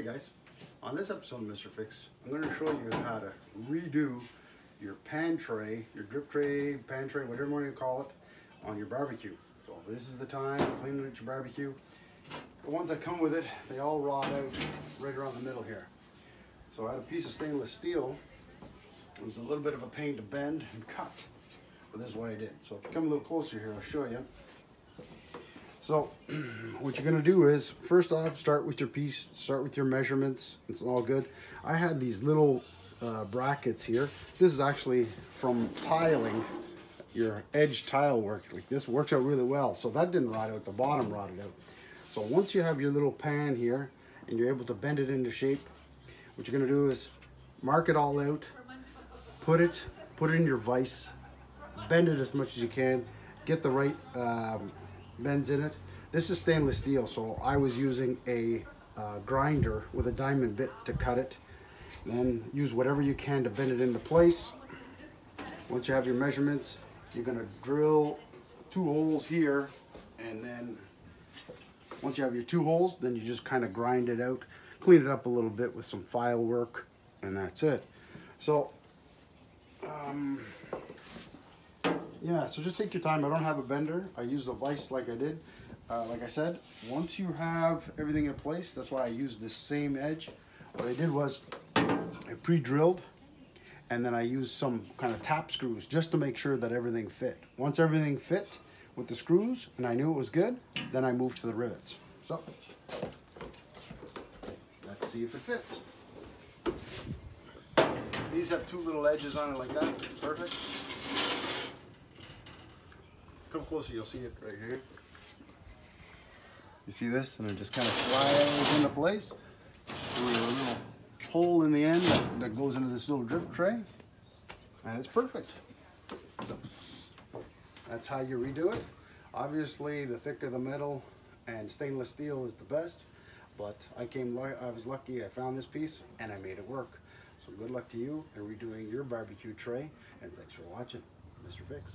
Hey guys, on this episode of Mr. Fix, I'm going to show you how to redo your pan tray, your drip tray, pan tray, whatever you want to call it, on your barbecue. So this is the time to clean your barbecue. The ones that come with it, they all rot out right around the middle here. So I had a piece of stainless steel. It was a little bit of a pain to bend and cut, but this is what I did. So if you come a little closer here, I'll show you. So what you're gonna do is, first off, start with your piece, start with your measurements, it's all good. I had these little uh, brackets here. This is actually from tiling, your edge tile work. Like this works out really well. So that didn't rot out, the bottom rotted out. So once you have your little pan here, and you're able to bend it into shape, what you're gonna do is mark it all out, put it, put it in your vise, bend it as much as you can, get the right um, bends in it. This is stainless steel, so I was using a uh, grinder with a diamond bit to cut it. Then use whatever you can to bend it into place. Once you have your measurements, you're gonna drill two holes here, and then once you have your two holes, then you just kind of grind it out, clean it up a little bit with some file work, and that's it. So, yeah, so just take your time. I don't have a bender. I use a vise like I did. Uh, like I said, once you have everything in place, that's why I used the same edge. What I did was I pre-drilled and then I used some kind of tap screws just to make sure that everything fit. Once everything fit with the screws and I knew it was good, then I moved to the rivets. So, let's see if it fits. These have two little edges on it like that, perfect. Come closer, you'll see it right here. You see this? And it just kind of slides into place. With a little hole in the end that, that goes into this little drip tray. And it's perfect. So, that's how you redo it. Obviously, the thicker the metal and stainless steel is the best. But I came, I was lucky. I found this piece and I made it work. So good luck to you in redoing your barbecue tray. And thanks for watching, Mr. Fix.